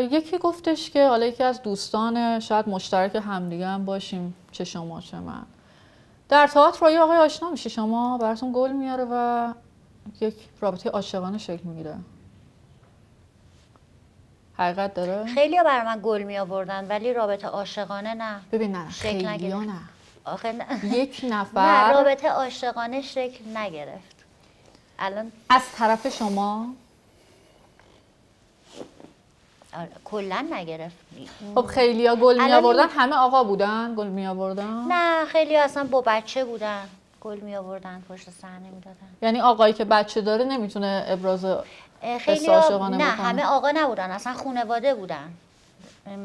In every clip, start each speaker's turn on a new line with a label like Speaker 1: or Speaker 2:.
Speaker 1: یکی گفتش که حالا یکی از دوستان شاید مشترک همدیگه هم باشیم. چه شما چه من. در تئاتر با یه آقای آشنا میشه شما براتون گل میاره و یک رابطه عاشقانه شکل می‌گیره. حقیقت داره؟
Speaker 2: خیلی ها برای من گل می آوردن ولی رابطه عاشقانه نه.
Speaker 1: ببین نه
Speaker 2: شکل
Speaker 1: خیلی. نه.
Speaker 2: آخه نه.
Speaker 1: یک
Speaker 2: نه
Speaker 1: نفر
Speaker 2: رابطه عاشقانه شکل نگرفت. الان
Speaker 1: از طرف شما
Speaker 2: کلا نگرفت.
Speaker 1: خب خیلی ها گل می آوردن همه آقا بودن؟ گل می آوردن
Speaker 2: نه خیلی اصلا با بچه بودن. گل می آوردن پشت صحنه می‌دادن.
Speaker 1: یعنی آقایی که بچه داره نمی‌تونه ابراز
Speaker 2: خیلی
Speaker 1: عاشقانه
Speaker 2: نه
Speaker 1: بکنه.
Speaker 2: همه آقا نبودن اصلا خانواده بودن.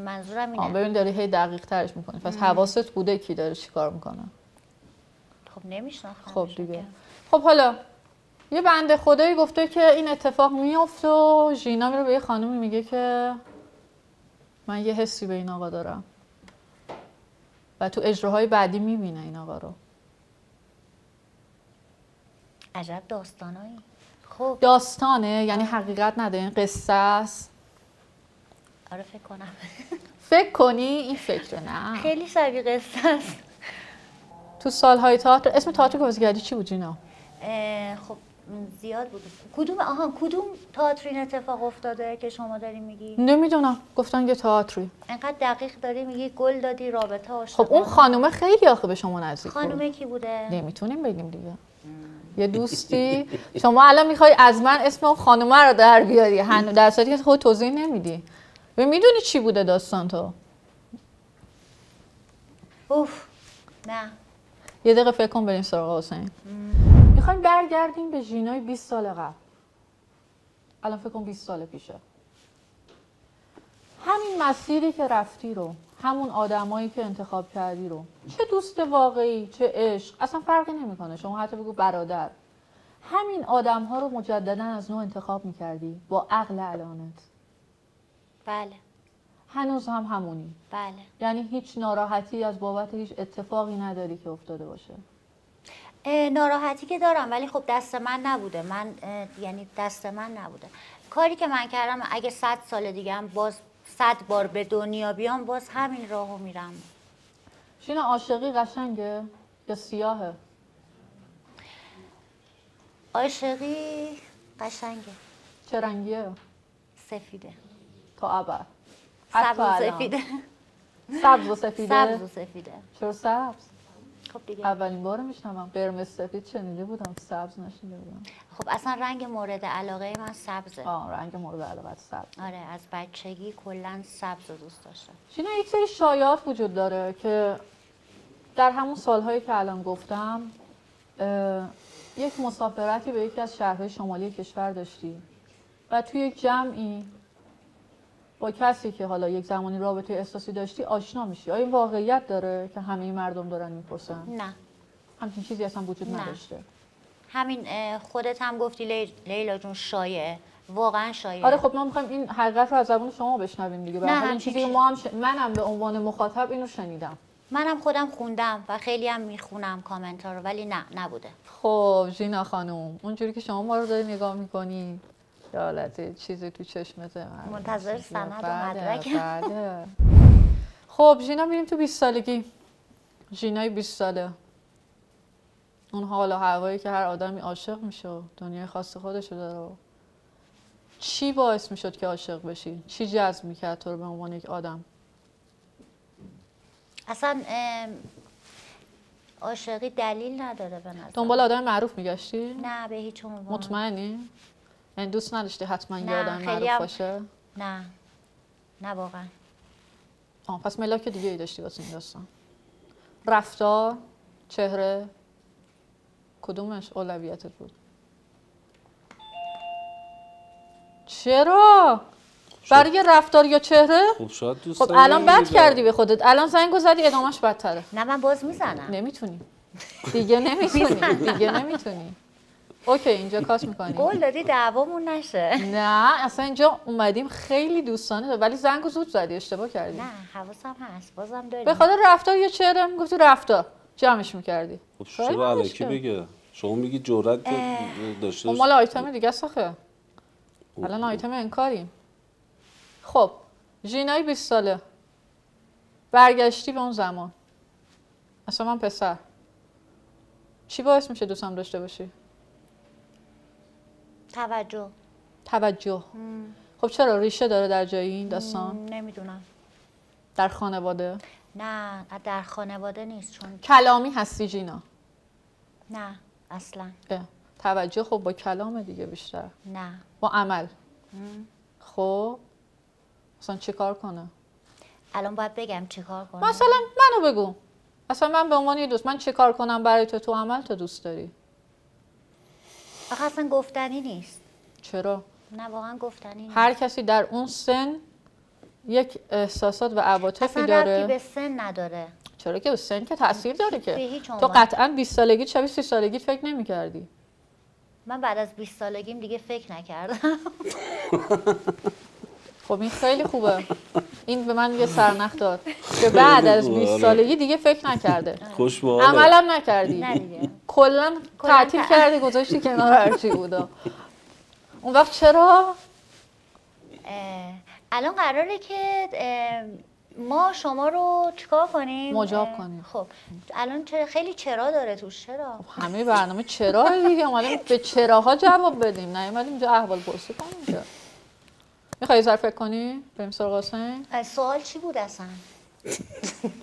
Speaker 2: منظورم اینه.
Speaker 1: ببین داری هی دقیق ترش می‌کنی. پس حواست بوده کی داره چیکار می‌کنه؟
Speaker 2: خب نمیشناختم
Speaker 1: خب دیگه. خب حالا یه بنده خدایی گفته که این اتفاق میفته و ژینا میره به یه خانومی میگه که من یه حسی به این آقا دارم. و تو اجراهای بعدی می‌بینه این آقا رو.
Speaker 2: عجب داستانایی. خب.
Speaker 1: داستانه یعنی حقیقت نداره این قصه است.
Speaker 2: آره فکر کنم.
Speaker 1: فکر کنی؟ این فکر نه.
Speaker 2: خیلی شبیه قصه است.
Speaker 1: تو سالهای تئاتر اسم تئاتر که بازی کردی چی بود جینا
Speaker 2: خب زیاد بود. کدوم آها کدوم تئاتر این اتفاق افتاده که شما داری میگی؟
Speaker 1: نمی‌دونم. گفتن یه تئاتری.
Speaker 2: انقدر دقیق داری میگی گل دادی رابطه
Speaker 1: خب
Speaker 2: عاشقانه
Speaker 1: اون خانومه خیلی آخه به شما نزدیک
Speaker 2: خانومه کی بوده؟
Speaker 1: نمی‌تونیم بگیم دیگه. یه دوستی. شما الان می‌خوای از من اسم اون خانومه رو در بیاری. هنو در صورتی که خود توضیح نمیدی. و می‌دونی چی بوده داستان تو؟
Speaker 2: اوف نه.
Speaker 1: یه دقیقه فکر کن بریم سراغ حسین. می‌خوایم برگردیم به ژینای 20 سال قبل. الان فکر کن 20 سال پیشه. همین مسیری که رفتی رو همون آدمایی که انتخاب کردی رو چه دوست واقعی چه عشق اصلا فرقی نمی‌کنه. شما حتی بگو برادر. همین آدم ها رو مجددا از نوع انتخاب می‌کردی با عقل الانت
Speaker 2: بله.
Speaker 1: هنوز هم همونی.
Speaker 2: بله.
Speaker 1: یعنی هیچ ناراحتی از بابت هیچ اتفاقی نداری که افتاده باشه.
Speaker 2: ناراحتی که دارم ولی خب دست من نبوده. من یعنی دست من نبوده. کاری که من کردم اگه صد سال دیگه هم باز صد بار به دنیا بیام باز همین راهو میرم.
Speaker 1: شینا عاشقی قشنگه یا سیاهه؟
Speaker 2: عاشقی قشنگه.
Speaker 1: چه رنگیه؟
Speaker 2: سفیده.
Speaker 1: تا ابد.
Speaker 2: سبز و. سفیده.
Speaker 1: سبز و سفیده؟
Speaker 2: سبز و سفیده.
Speaker 1: چرا سبز؟
Speaker 2: خب دیگه
Speaker 1: اولین بار میشنوم. قرمز سفید شنیده بودم سبز نشنیده بودم.
Speaker 2: خب اصلا رنگ مورد علاقه من سبزه.
Speaker 1: آه رنگ مورد علاقت سبز.
Speaker 2: آره از بچگی کلا سبز رو دوست داشتم.
Speaker 1: شینا یک سری شایعات وجود داره که در همون سالهایی که الان گفتم یک مسافرتی به یکی از شهرهای شمالی کشور داشتی و توی یک جمعی با کسی که حالا یک زمانی رابطه احساسی داشتی آشنا میشی؟ آیا این واقعیت داره که همه مردم دارن می‌پرسن؟
Speaker 2: نه.
Speaker 1: همچین چیزی اصلا وجود
Speaker 2: نه.
Speaker 1: نداشته.
Speaker 2: همین خودت هم گفتی لی- لیلا جون شایعه. واقعا شایعه.
Speaker 1: آره خب ما می‌خوایم این حقیقت رو از زبان شما بشنویم دیگه.
Speaker 2: نه،
Speaker 1: این چیزی ما هم ش... منم به عنوان مخاطب اینو شنیدم.
Speaker 2: منم خودم خوندم و خیلی هم می‌خونم کامنت ها رو ولی نه نبوده.
Speaker 1: خب ژینا خانم اونجوری که شما ما رو داری نگاه می‌کنی. یه حالت چیزی تو چشمته
Speaker 2: منتظر سند و
Speaker 1: بله،
Speaker 2: مدرکم.
Speaker 1: بله. خب ژینا میریم تو 20 سالگی. ژینای 20 ساله. اون حال و هوایی که هر آدمی عاشق میشه و دنیای خاص خودشو داره چی باعث می‌شد که عاشق بشی؟ چی جذب می‌کرد تو رو به عنوان یک آدم؟
Speaker 2: اصلا عاشقی دلیل نداره به نظر.
Speaker 1: دنبال آدم معروف میگشتی؟
Speaker 2: نه به هیچ عنوان.
Speaker 1: مطمئنی؟ یعنی دوست نداشتی حتما
Speaker 2: نه، خیلی
Speaker 1: معروف
Speaker 2: هم-
Speaker 1: باشه؟
Speaker 2: نه. نه واقعا.
Speaker 1: آه پس ملاک دیگه ای داشتی واسه این داستان. رفتار چهره کدومش اولویتت بود؟ چرا؟ برای رفتار یا چهره؟
Speaker 3: خب شاید دوست
Speaker 1: خب
Speaker 3: داری
Speaker 1: الان بد
Speaker 3: دیگه.
Speaker 1: کردی به خودت. الان زنگو زدی ادامش بدتره.
Speaker 2: نه من باز می‌زنم.
Speaker 1: نمی‌تونی. دیگه نمی‌تونی. دیگه نمی‌تونی. اوکی اینجا کاس می‌کنی.
Speaker 2: قول دادی دعوامون نشه.
Speaker 1: نه اصلا اینجا اومدیم خیلی دوستانه ولی زنگو زود زدی اشتباه کردی.
Speaker 2: نه حواسم هست بازم داریم.
Speaker 1: به خاطر رفتار یا چهره می‌گفتی رفتار جمعش می‌کردی.
Speaker 3: خب علکی
Speaker 1: که.
Speaker 3: بگه. شما میگی جرأت داشته
Speaker 1: خب مال آیتم دیگه است آخه. الان آیتم انکاریم. خب ژینای 20 ساله. برگشتی به اون زمان. اصلا من پسر. چی باعث میشه دوستم داشته باشی؟
Speaker 2: توجه.
Speaker 1: توجه. خب چرا ریشه داره در جایی این داستان؟
Speaker 2: نمی‌دونم.
Speaker 1: در خانواده؟
Speaker 2: نه در خانواده نیست چون
Speaker 1: کلامی هستی جینا.
Speaker 2: نه اصلا.
Speaker 1: اه، توجه خب با کلام دیگه بیشتر.
Speaker 2: نه.
Speaker 1: با عمل. خب اصلا چی کار کنه؟
Speaker 2: الان باید بگم چیکار کنم
Speaker 1: مثلا منو بگو. اصلا من به عنوان یه دوست من چه کار کنم برای تو؟ تو عمل تو دوست داری.
Speaker 2: آخه اصلا گفتنی نیست.
Speaker 1: چرا؟
Speaker 2: نه واقعا گفتنی نیست.
Speaker 1: هر کسی در اون سن یک احساسات و عواطفی
Speaker 2: اصلا
Speaker 1: داره.
Speaker 2: به سن نداره.
Speaker 1: چرا که سن که تاثیر داره
Speaker 2: به
Speaker 1: که تو. قطعا 20 سالگی شبیه 30 سالگی فکر نمی‌کردی؟
Speaker 2: من بعد از 20 سالگیم دیگه فکر نکردم.
Speaker 1: خب این خیلی خوبه. این به من یه سرنخ داد. که بعد از 20
Speaker 3: آره.
Speaker 1: سالگی دیگه فکر نکرده.
Speaker 3: خوش به.
Speaker 1: عملم نکردی.
Speaker 2: نه دیگه.
Speaker 1: کلا تعطیل کردی گذاشتی کنار هرچی بودا اون وقت چرا؟
Speaker 2: الان قراره که ما شما رو چیکار کنیم؟
Speaker 1: مجاب کنیم.
Speaker 2: خب الان چرا خیلی چرا داره توش؟ چرا؟
Speaker 1: همه برنامه چرا دیگه اومدیم به چراها جواب بدیم. نه اومدیم اینجا احوال پرسی کنیم اینجا می‌خوای زر فکر کنی؟ بریم سراغ
Speaker 2: سوال چی بود اصلا؟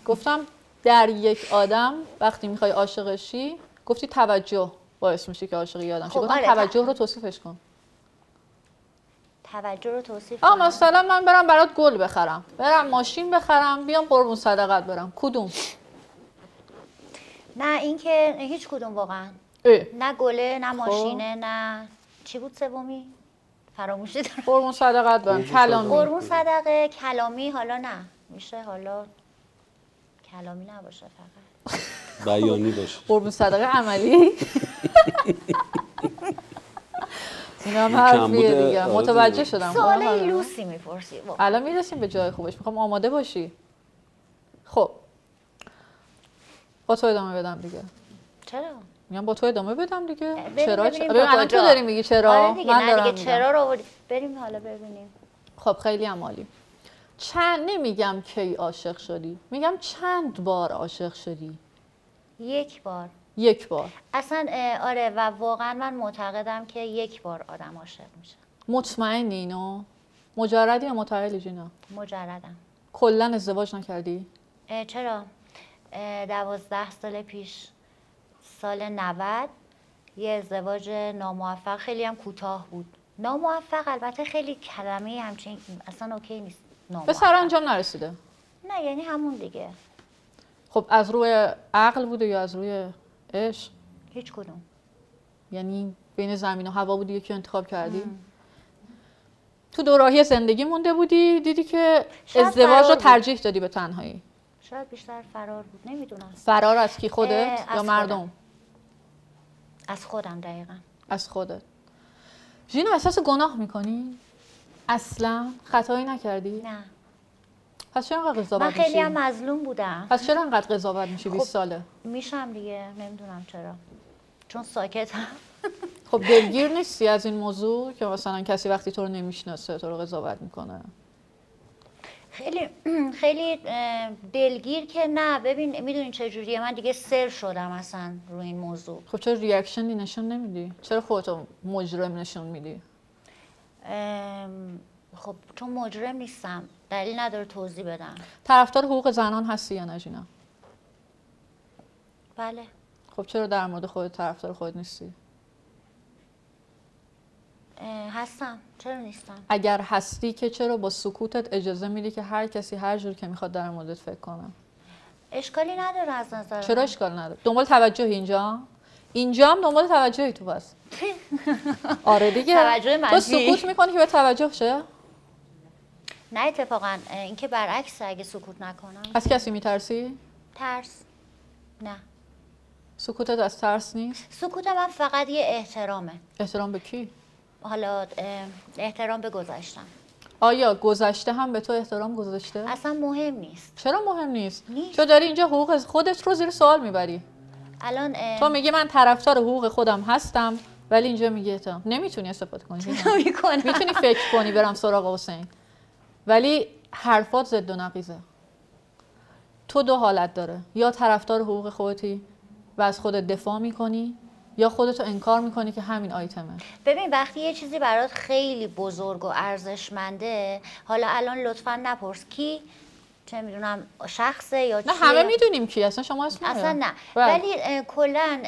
Speaker 1: گفتم در یک آدم وقتی می‌خوای عاشقشی گفتی توجه باعث میشه که عاشق یه آدم شی
Speaker 2: خب،
Speaker 1: گفتم
Speaker 2: آره،
Speaker 1: توجه رو توصیفش کن.
Speaker 2: توجه رو توصیف
Speaker 1: آ
Speaker 2: کنم.
Speaker 1: مثلا من برم برات گل بخرم. برم ماشین بخرم بیام قربون صدقت برم. کدوم؟
Speaker 2: نه اینکه هیچ کدوم واقعا.
Speaker 1: اه.
Speaker 2: نه گله
Speaker 1: خب.
Speaker 2: نه ماشینه نه چی بود سومی؟ فراموشی دارم.
Speaker 1: قربون صدقت برم. کلامی.
Speaker 2: قربون صدقه کلامی حالا نه. میشه حالا کلامی نباشه فقط.
Speaker 3: بیانی باشه
Speaker 1: قربون صدقه عملی. اینا هم حرفیه دیگه.
Speaker 3: آره
Speaker 1: متوجه. شدم.
Speaker 2: سوال
Speaker 1: خب،
Speaker 2: لوسی می‌پرسی. واقعا.
Speaker 1: الان می‌رسیم به جای خوبش. می‌خوام آماده باشی. خب. با تو ادامه بدم دیگه.
Speaker 2: چرا؟
Speaker 1: میگم با تو ادامه بدم دیگه. چرا؟ ببین الان تو. داری میگی چرا؟
Speaker 2: آره دیگه
Speaker 1: من دارم
Speaker 2: دیگه. چرا رو بریم حالا ببینیم.
Speaker 1: خب خیلی هم عالی. چند؟ نمیگم کی عاشق شدی. میگم چند بار عاشق شدی؟
Speaker 2: یک بار.
Speaker 1: یک بار.
Speaker 2: اصلا آره و واقعا من معتقدم که یک بار آدم عاشق میشه.
Speaker 1: مطمئنی اینو؟ مجردی یا متعهلی جینا؟
Speaker 2: مجردم.
Speaker 1: کلا ازدواج نکردی؟
Speaker 2: اه، چرا؟ اه، دوازده سال پیش سال 90 یه ازدواج ناموفق خیلی هم کوتاه بود. ناموفق البته خیلی کلمه همچین اصلا اوکی نیست.
Speaker 1: به
Speaker 2: ناموفق.
Speaker 1: سرانجام نرسیده.
Speaker 2: نه یعنی همون دیگه.
Speaker 1: خب از روی عقل بوده یا از روی عشق؟
Speaker 2: هیچ کدوم.
Speaker 1: یعنی بین زمین و هوا بودی یکی انتخاب کردی؟ تو دوراهی زندگی مونده بودی دیدی که ازدواج رو. ترجیح دادی به تنهایی؟
Speaker 2: شاید بیشتر فرار بود نمی‌دونم.
Speaker 1: فرار از کی خودت
Speaker 2: اه،
Speaker 1: یا
Speaker 2: از
Speaker 1: مردم؟
Speaker 2: خودم. از خودم دقیقا.
Speaker 1: از خودت. ژینا احساس گناه می‌کنی؟ اصلا خطایی نکردی؟
Speaker 2: نه.
Speaker 1: پس چرا انقدر
Speaker 2: من
Speaker 1: قضاوت
Speaker 2: خیلی
Speaker 1: میشی
Speaker 2: هم مظلوم بودم.
Speaker 1: پس چرا انقدر قضاوت میشی؟ 20
Speaker 2: خب.
Speaker 1: ساله.
Speaker 2: میشم دیگه نمی‌دونم چرا. چون ساکتم.
Speaker 1: خب دلگیر نیستی از این موضوع که مثلا کسی وقتی تو رو نمی‌شناسه تو رو قضاوت می‌کنه؟
Speaker 2: خیلی خیلی دلگیر که نه. ببین می‌دونین چه جوریه؟ من دیگه سر شدم اصلا روی این موضوع.
Speaker 1: خب چرا ریاکشنی نشون نمیدی؟ چرا خودتو مجرم نشون میدی؟
Speaker 2: خب چون مجرم نیستم. دلیل نداره توضیح بدم.
Speaker 1: طرفدار حقوق زنان هستی یا نه ژینا
Speaker 2: بله.
Speaker 1: خب چرا در مورد خودت طرفدار خودت نیستی؟
Speaker 2: هستم. چرا نیستم؟
Speaker 1: اگر هستی که چرا با سکوتت اجازه میدی که هر کسی هر جور که می‌خواد در موردت فکر کنه؟
Speaker 2: اشکالی نداره از نظر
Speaker 1: چرا. اشکال نداره؟ دنبال توجه اینجا؟ اینجا هم دنبال توجهی تو بس. آره دیگه.
Speaker 2: توجه
Speaker 1: تو. سکوت می‌کنی که به توجه شه؟
Speaker 2: نه اتفاقا. اینکه برعکس اگه سکوت نکنم.
Speaker 1: از کسی میترسی؟
Speaker 2: ترس. نه.
Speaker 1: سکوتت از ترس نیست؟
Speaker 2: سکوت من فقط یه احترامه.
Speaker 1: احترام به کی؟
Speaker 2: حالا احترام به گذشتم.
Speaker 1: آیا گذشته هم به تو احترام گذاشته؟
Speaker 2: اصلا مهم نیست.
Speaker 1: چرا مهم نیست؟
Speaker 2: نیست.
Speaker 1: چون داری اینجا حقوق خودت رو زیر سوال می‌بری.
Speaker 2: الان اه،
Speaker 1: تو میگی من طرفدار حقوق خودم هستم ولی اینجا میگی تو نمی‌تونی استفاده کنی. می‌تونی فکر کنی برم سراغ حسین. ولی حرفات ضد و نقیزه تو دو حالت داره یا طرفدار حقوق خودتی و از خودت دفاع می‌کنی یا خودتو انکار می‌کنی که همین آیتمه
Speaker 2: ببین وقتی یه چیزی برات خیلی بزرگ و ارزشمنده حالا الان لطفا نپرس کی چه می‌دونم شخصه یا
Speaker 1: نه
Speaker 2: چیه
Speaker 1: همه می‌دونیم کی اصلا شما اسم
Speaker 2: اصلا. نه
Speaker 1: بله.
Speaker 2: ولی کلا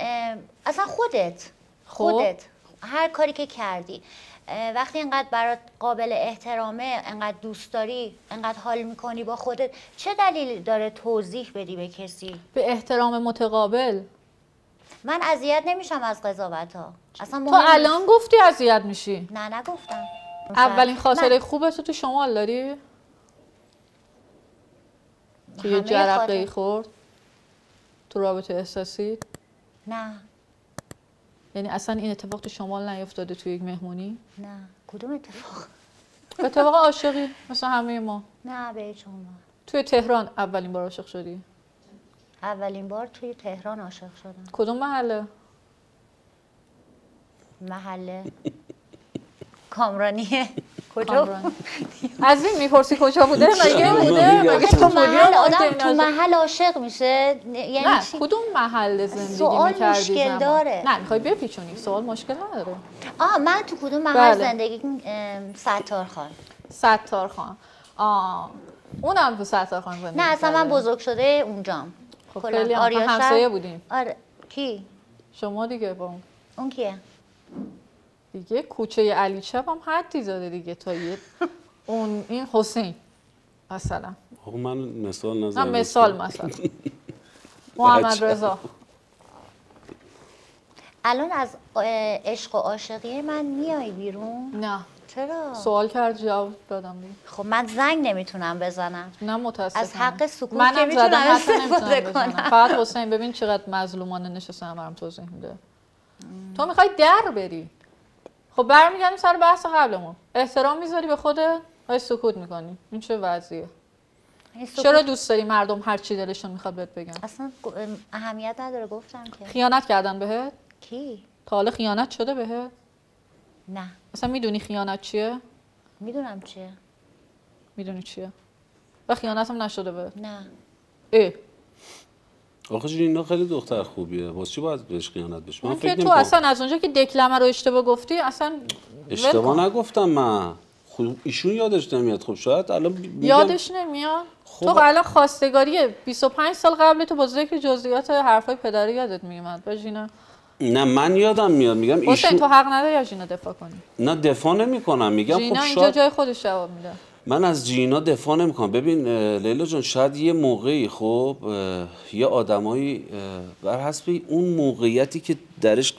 Speaker 2: اصلا خودت
Speaker 1: خب.
Speaker 2: خودت هر کاری که کردی وقتی اینقدر برات قابل احترامه انقدر دوست داری انقدر حال می‌کنی با خودت چه دلیلی داره توضیح بدی به کسی؟
Speaker 1: به احترام متقابل.
Speaker 2: من اذیت نمیشم از قضاوت ها اصلا
Speaker 1: تو
Speaker 2: مهم نیست.
Speaker 1: الان گفتی اذیت میشی؟
Speaker 2: نه نگفتم.
Speaker 1: اولین خاطره. خوبه تو تو شمال داری؟ که یه جرقه خورد تو رابطه احساسی؟
Speaker 2: نه.
Speaker 1: یعنی اصلا این اتفاق تو شمال نیفتاده تو یک مهمونی؟
Speaker 2: نه. کدوم اتفاق؟
Speaker 1: اتفاق عاشقی. مثل همه ما.
Speaker 2: نه به عنوان.
Speaker 1: توی تهران اولین بار عاشق شدی؟
Speaker 2: اولین بار توی تهران عاشق شدم.
Speaker 1: کدوم محله؟
Speaker 2: محله. کامرانیه. کجا.
Speaker 1: از این می‌پرسی کجا بوده؟ مگه بوده. مگه
Speaker 2: تو محل
Speaker 1: یا
Speaker 2: آدم تو محل عاشق میشه. یعنی
Speaker 1: نه
Speaker 2: چی؟
Speaker 1: کدوم محل زندگی
Speaker 2: سوال
Speaker 1: می‌کردی
Speaker 2: مشکل؟ داره.
Speaker 1: نه می‌خوای بپیچونی. سوال مشکل نداره.
Speaker 2: آه من تو کدوم محل
Speaker 1: بله.
Speaker 2: زندگی؟ ستار خان.
Speaker 1: ستار خان. آه اونم تو ستار خان زندگی
Speaker 2: نه اصلا من. بزرگ شده اونجام.
Speaker 1: خب همسایه بودیم.
Speaker 2: آره کی؟
Speaker 1: شما دیگه با اون.
Speaker 2: اون کیه؟
Speaker 1: دیگه. کوچه علی چپ هم حدی زده دیگه تا یه اون این حسین. مثلا.
Speaker 3: آقا من مثال
Speaker 1: نه
Speaker 3: نزن
Speaker 1: مثال مثلا. محمد رضا.
Speaker 2: الان از عشق و عاشقی من میای بیرون؟
Speaker 1: نه.
Speaker 2: چرا؟
Speaker 1: سوال کرد جواب دادم دیگه.
Speaker 2: خب من زنگ نمی‌تونم بزنم.
Speaker 1: نه متاسفم.
Speaker 2: از حق سکوت که
Speaker 1: منم
Speaker 2: می‌تونم استفاده کنم.
Speaker 1: فقط حسین ببین چقدر مظلومانه نشستم برام توضیح میده. تو می‌خوای در بری. خب برمیگردیم سر بحث قبلمون. احترام می‌ذاری به خودت؟ و سکوت می‌کنی. این چه وضعیه؟
Speaker 2: سکوت
Speaker 1: چرا دوست داری مردم هر چی دلشون می‌خواد بهت بگن؟
Speaker 2: اصلا اهمیت نداره گفتم که.
Speaker 1: خیانت کردن بهت؟
Speaker 2: کی؟
Speaker 1: تا حالا خیانت شده بهت؟
Speaker 2: نه.
Speaker 1: اصلا می‌دونی خیانت چیه؟
Speaker 2: می‌دونم چیه.
Speaker 1: می‌دونی چیه؟ و خیانت هم نشده بهت.
Speaker 2: نه.
Speaker 1: اه.
Speaker 3: آخه اینا خیلی دختر خوبیه. واسه چی باید بهش خیانت بشه؟ من فکر
Speaker 1: تو. اصلا از اونجا که دکلمه رو اشتباه گفتی اصلا
Speaker 3: اشتباه. نگفتم من. خب ایشون یادش نمیاد. خب شاید الان میگم
Speaker 1: یادش نمیاد.
Speaker 3: خب.
Speaker 1: تو الان خواستگاری 25 سال قبل تو با ذکر جزئیات حرفای پدری یادت میومد بجینا
Speaker 3: نه من یادم میاد. میگم ایشون
Speaker 1: تو حق نداری از جینا دفاع کنی.
Speaker 3: نه دفاع نمی‌کنم. میگم
Speaker 1: جینا
Speaker 3: خب
Speaker 1: اینجا
Speaker 3: شاید
Speaker 1: جای خودش جواب میده.
Speaker 3: من از جینا دفاع نمی‌کنم. ببین لیلا جان شاید یه موقعی خب یه آدمایی بر حسب اون موقعیتی که درش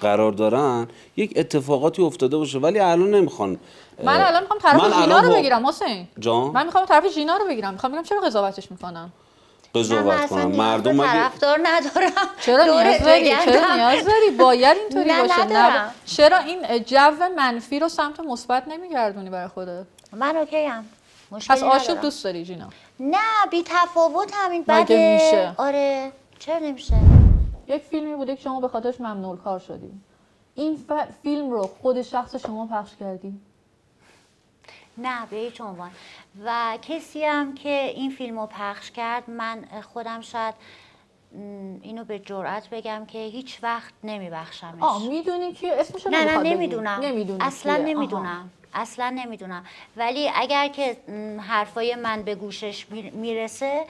Speaker 3: قرار دارن یک اتفاقاتی افتاده باشه. ولی الان نمی‌خوان
Speaker 1: من الان می‌خوام طرف
Speaker 3: من
Speaker 1: جینا رو بگیرم حسین.
Speaker 3: جان؟
Speaker 1: من می‌خوام طرف جینا رو بگیرم. می‌خوام بگم چرا قضاوتش می‌کنن
Speaker 2: نه من
Speaker 3: قضاوت کنم. مردم مگه
Speaker 2: طرفدار ندارم.
Speaker 1: چرا نیاز داری؟ چرا. نیاز داری؟ باید اینطوری
Speaker 2: نه،
Speaker 1: باشه.
Speaker 2: ندارم.
Speaker 1: چرا این جو منفی رو سمت مثبت نمیگردونی برای خودت؟
Speaker 2: من اوکیم مشکلی
Speaker 1: پس آشوب
Speaker 2: ندارم.
Speaker 1: دوست داری جینا؟
Speaker 2: نه بی تفاوت همین بده.
Speaker 1: میشه؟
Speaker 2: آره. چرا نمیشه؟
Speaker 1: یک فیلمی بوده که شما به خاطرش ممنوع کار شدی. این ف- فیلم رو خود شخص شما پخش کردی؟
Speaker 2: نه به هیچ عنوان. و کسی هم که این فیلم رو پخش کرد من خودم شاید اینو به جرئت بگم که هیچ وقت نمیبخشمش.
Speaker 1: آه می‌دونی که اسمشو
Speaker 2: نه نه. نمی‌دونم.
Speaker 1: نمی‌دونی
Speaker 2: اصلا. نمی‌دونم. اصلا نمی‌دونم. ولی اگر که حرفای من به گوشش می- می‌رسه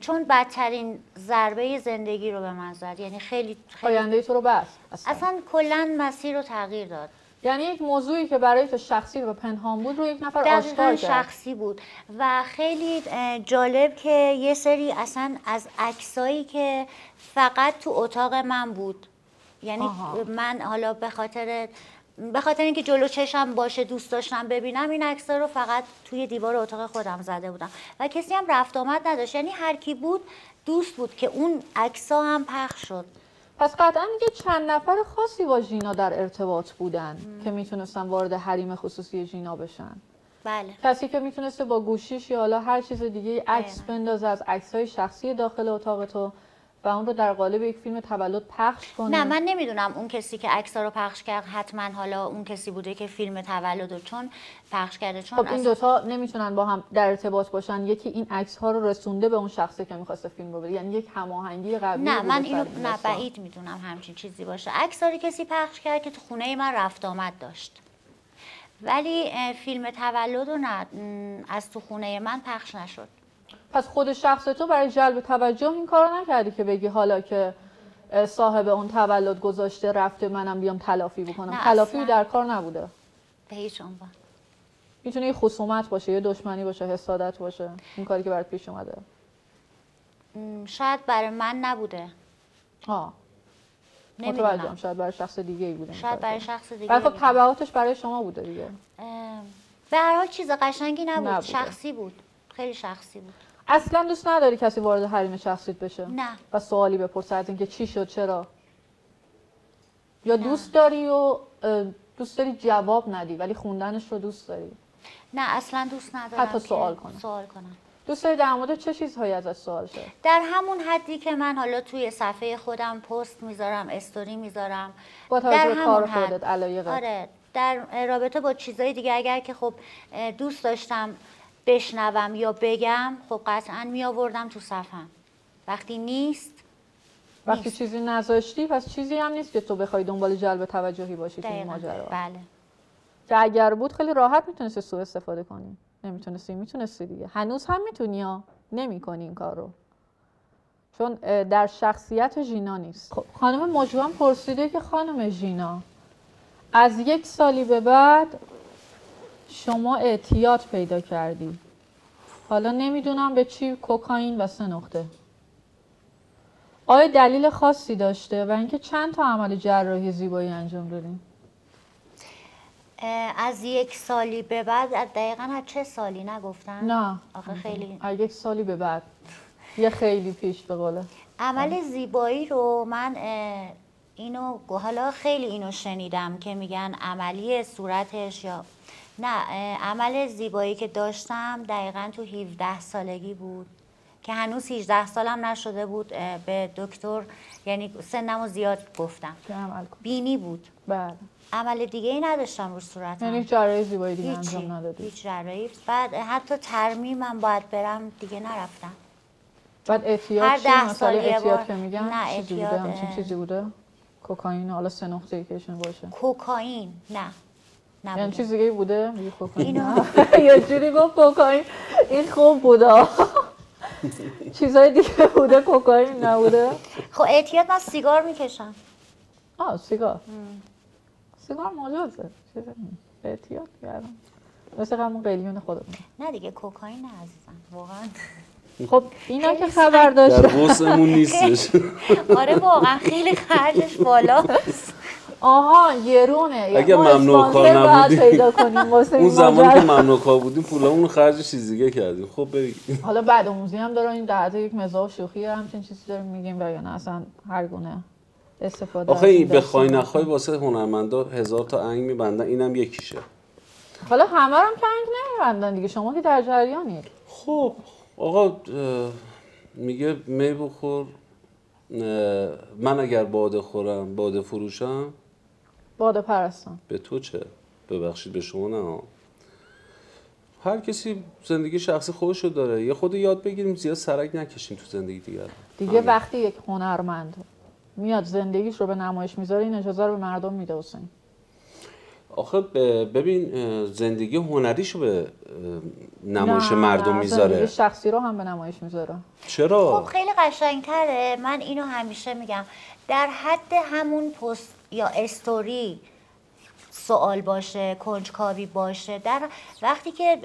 Speaker 2: چون بدترین ضربه زندگی رو به من زد. یعنی خیلی, خیلی
Speaker 1: آینده تو رو بست اصلا.
Speaker 2: اصلا کلا مسیر رو تغییر داد.
Speaker 1: یعنی یک موضوعی که برای تو شخصی و پنهان بود رو یک نفر آشکار کرد.
Speaker 2: شخصی بود. و خیلی جالب که یه سری اصلا از عکسایی که فقط تو اتاق من بود. یعنی
Speaker 1: آها.
Speaker 2: من حالا به خاطر به خاطر اینکه جلو چشم باشه دوست داشتم ببینم این عکس‌ها رو فقط توی دیوار اتاق خودم زده بودم. و کسی هم رفت آمد نداشت. یعنی هر کی بود دوست بود که اون عکس‌ها هم پخش شد.
Speaker 1: پس قطعا دیگه چند نفر خاصی با ژینا در ارتباط بودن که می‌تونستن وارد حریم خصوصی ژینا بشن.
Speaker 2: بله.
Speaker 1: کسی که می‌تونسته با گوشیش یا حالا هر چیز دیگه عکس. بندازه از عکس‌های شخصی داخل اتاق تو و اون رو در قالب یک فیلم تولد پخش کنه.
Speaker 2: نه من نمی‌دونم اون کسی که عکس رو پخش کرد حتما حالا اون کسی بوده که فیلم تولد رو چون پخش کرده چون
Speaker 1: خب این دوتا نمی‌تونن با هم در ارتباط باشن. یکی این عکس ها رو رسونده به اون شخصی که می‌خواسته فیلم رو بده. یعنی یک هماهنگی قوی
Speaker 2: نه من اینو
Speaker 1: این
Speaker 2: نه. بعید می‌دونم همچین چیزی باشه. عکس رو کسی پخش کرد که تو خونه من رفت آمد داشت. ولی فیلم تولد رو نه از تو خونه من پخش نشد.
Speaker 1: پس خود شخص تو برای جلب توجه این کارو نکردی که بگی حالا که صاحب اون تولد گذاشته رفته منم بیام تلافی بکنم.
Speaker 2: نه،
Speaker 1: تلافی. در کار نبوده.
Speaker 2: به هیچ عنوان.
Speaker 1: می‌تونه یه خصومت باشه یه دشمنی باشه حسادت باشه. این کاری که برات پیش اومده.
Speaker 2: شاید برای من نبوده.
Speaker 1: آه. متوجهم. شاید برای شخص دیگه ای بوده
Speaker 2: شاید برای. شخص دیگه
Speaker 1: ولی خب. تبعاتش برای شما بوده دیگه.
Speaker 2: به هر حال چیز قشنگی نبود.
Speaker 1: نبوده.
Speaker 2: شخصی بود. خیلی شخصی بود.
Speaker 1: اصلا دوست نداری کسی وارد حریم شخصیت بشه؟
Speaker 2: نه.
Speaker 1: و سوالی بپرسه از اینکه چی شد چرا؟ یا دوست داری و دوست داری جواب ندی ولی خوندنش رو دوست داری؟
Speaker 2: نه اصلا دوست ندارم
Speaker 1: حتی سوال کنم.
Speaker 2: سوال کنم.
Speaker 1: دوست داری در مورد چه چیزهایی ازش سوال شه؟
Speaker 2: در همون حدی که من حالا توی صفحه خودم پست می‌ذارم استوری می‌ذارم.
Speaker 1: با توجه به کار. خودت علایقت
Speaker 2: آره. در رابطه با چیزهای دیگه اگر که خب دوست داشتم بشنوم یا بگم خب قطعا می آوردم تو صفم. وقتی نیست
Speaker 1: وقتی
Speaker 2: نیست.
Speaker 1: چیزی نذاشتی پس چیزی هم نیست که تو بخوای دنبال جلب توجهی باشی تو این ماجرا
Speaker 2: بله.
Speaker 1: که اگر بود خیلی راحت می‌تونستی سوء استفاده کنی. نمی‌تونستی می‌تونستی دیگه. هنوز هم می‌تونی ها. نمی‌کنی این کار رو. چون در شخصیت ژینا نیست. خب. خانم مجو هم پرسیده که خانم ژینا از یک سالی به بعد شما اعتیاد پیدا کردی حالا نمی‌دونم به چی کوکائین و سه نقطه. آیا دلیل خاصی داشته و اینکه چند تا عمل جراحی زیبایی انجام دادین؟
Speaker 2: اه، از یک سالی به بعد از دقیقا از چه سالی؟ نگفتن
Speaker 1: نه.
Speaker 2: آخه خیلی
Speaker 1: از یک سالی به بعد. یه خیلی پیش به قوله.
Speaker 2: عمل زیبایی رو من اینو حالا خیلی اینو شنیدم که میگن عملی صورتش یا نه عمل زیبایی که داشتم دقیقا تو 17 سالگی بود که هنوز 18 سالم نشده بود به دکتر یعنی سنمو زیاد گفتم. بینی بود.
Speaker 1: بله.
Speaker 2: عمل دیگه ای نداشتم رو صورتم.
Speaker 1: یعنی جراحی زیبایی دیگه
Speaker 2: هیچی.
Speaker 1: انجام ندادی.
Speaker 2: هیچ جراحی بعد حتی ترمیمم باید برم دیگه نرفتم.
Speaker 1: بعد اعتیاد
Speaker 2: هر
Speaker 1: چی؟
Speaker 2: ده سال یه بار.
Speaker 1: که میگن
Speaker 2: نه،
Speaker 1: چیزی بوده؟ همچین. چیزی بوده؟ کوکائین حالا سه نقطه باشه.
Speaker 2: کوکائین نه.
Speaker 1: یعنی
Speaker 2: نبوده.
Speaker 1: چیز دیگه بوده
Speaker 2: اینو-.
Speaker 1: یه جوری گفت کوکائین این خوب بوده. چیزای دیگه بوده کوکائین نبوده.
Speaker 2: خب اعتیاد من سیگار می‌کشم.
Speaker 1: آه سیگار. سیگار مجازه. اعتیاد کردم. مثل همون قلیون خودمون.
Speaker 2: نه دیگه کوکائین نه عزیزم. واقعا.
Speaker 1: خب اینا که خبر
Speaker 3: در
Speaker 1: داشتن
Speaker 3: بوسمون نیستش.
Speaker 2: آره واقعا خیلی خرجش بالا
Speaker 1: آها یرونه
Speaker 3: اگه ممنوع کار
Speaker 1: اسپانسر باید
Speaker 3: نبودی-
Speaker 1: پیدا کنیم واسه
Speaker 3: اون
Speaker 1: این
Speaker 3: زمانی که. ممنوع کار بودیم پولامون رو خرج چیز دیگه کردیم. خب بگی
Speaker 1: حالا بعد آموزی هم داره این در یک مزاح و شوخی همچین چیزی داریم میگیم و یا نه اصلا هر گونه استفاده
Speaker 3: آخه این بخوای نخوای واسه هنرمندا هزار تا انگ میبندن اینم یکیشه.
Speaker 1: حالا همه هم کنگ نمیبندن دیگه شما که در جریانید
Speaker 3: خب آقا میگه می بخور من اگر باده خورم باده فروشم
Speaker 1: باده پرستان.
Speaker 3: به تو چه؟ ببخشید به شما نه. ها. هر کسی زندگی شخصی خودشو داره. یه خود یاد بگیریم زیاد سرک نکشیم تو زندگی دیگر
Speaker 1: دیگه
Speaker 3: همین.
Speaker 1: وقتی یک هنرمند میاد زندگیش رو به نمایش می‌ذاره این اجازه رو به مردم میده حسین.
Speaker 3: آخه ببین زندگی هنریشو به اه، نمایش
Speaker 1: نه،
Speaker 3: مردم
Speaker 1: نه،
Speaker 3: می‌ذاره.
Speaker 1: زندگی شخصی رو هم به نمایش می‌ذاره.
Speaker 3: چرا؟
Speaker 2: خب خیلی قشنگتره. من اینو همیشه میگم. در حد همون پست یا استوری سوال باشه کنجکاوی باشه در وقتی که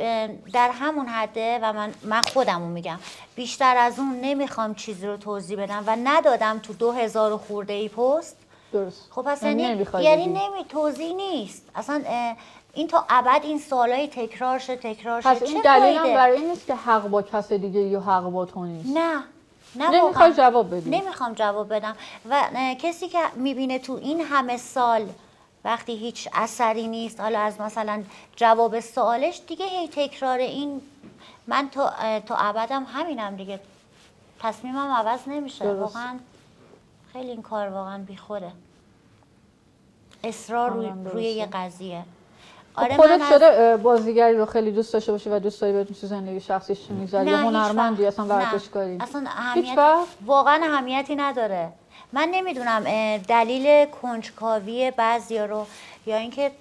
Speaker 2: در همون حده و من من خودمو میگم بیشتر از اون نمی‌خوام چیزی رو توضیح بدم و ندادم تو دو هزار خورده ای پست.
Speaker 1: درست.
Speaker 2: خب پس
Speaker 1: یعنی
Speaker 2: یعنی. نمی توضیح نیست. اصلا این تا ابد این سوالای تکرار شه تکرار شه
Speaker 1: پس این دلیل هم؟ برای این نیست که حق با کس دیگه یا حق با تو نیست.
Speaker 2: نه.
Speaker 1: نمی‌خوای. جواب بدی
Speaker 2: نمی‌خوام جواب بدم و کسی که می‌بینه تو این همه سال وقتی هیچ اثری نیست حالا از مثلا جواب سوالش دیگه هی تکرار این من تا اه، تا ابدم همینم دیگه تصمیمم عوض نمیشه
Speaker 1: درست.
Speaker 2: واقعا خیلی این کار واقعا بیخوده اصرار روی, روی یه. قضیه آره
Speaker 1: خودت
Speaker 2: من
Speaker 1: شده بازیگری رو خیلی دوست داشته باشی و دوست داری بدون تو زندگی شخصیش چی میگذره یا هنرمندی. اصلا. ورزشکاری
Speaker 2: اصلا اهمیت؟ واقعا اهمیتی نداره من نمی‌دونم دلیل کنجکاوی بعضیا رو یا اینکه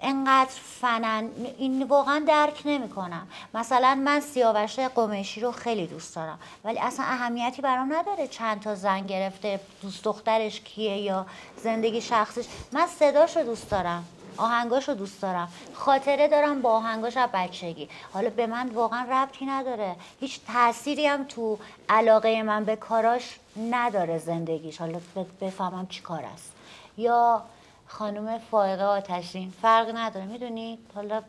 Speaker 2: انقدر فنن این واقعا درک نمی‌کنم مثلا من سیاوش قمیشی رو خیلی دوست دارم ولی اصلا اهمیتی برام نداره چند تا زن گرفته دوست دخترش کیه یا زندگی شخصیش من صداش رو دوست دارم آهنگاش رو دوست دارم. خاطره دارم با آهنگاش از بچگی. حالا به من واقعا ربطی نداره. هیچ تأثیری هم تو علاقه من به کاراش نداره زندگیش. حالا بفهمم چی کار است. یا خانم فائقه آتشین. فرق نداره. می‌دونی؟ حالا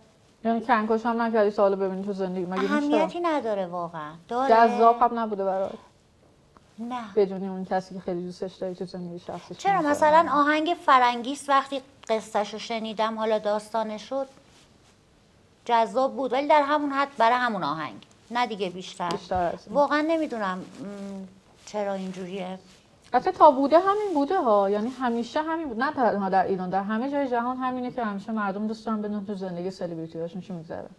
Speaker 1: یعنی کنکاش هم نکردی سوالو ببینی تو زندگی؟ مگه
Speaker 2: اهمیتی نداره واقعا. داره.
Speaker 1: جذاب هم نبوده برات؟
Speaker 2: نه.
Speaker 1: بدونی اون کسی که خیلی دوستش داری تو زندگی شخصیش چی
Speaker 2: چرا. مثلا آهنگ فرنگیس وقتی قصهش رو شنیدم حالا داستانش شد. جذاب بود ولی در همون حد برای همون آهنگ. نه دیگه بیشتر.
Speaker 1: بیشتر.
Speaker 2: واقعا نمی‌دونم چرا اینجوریه.
Speaker 1: البته تا بوده همین بوده ها. یعنی همیشه همین بود. نه تنها در ایران در همه جای جهان همینه که همیشه مردم دوست دارن بدون تو زندگی سلبریتی هاشون چی میگذره.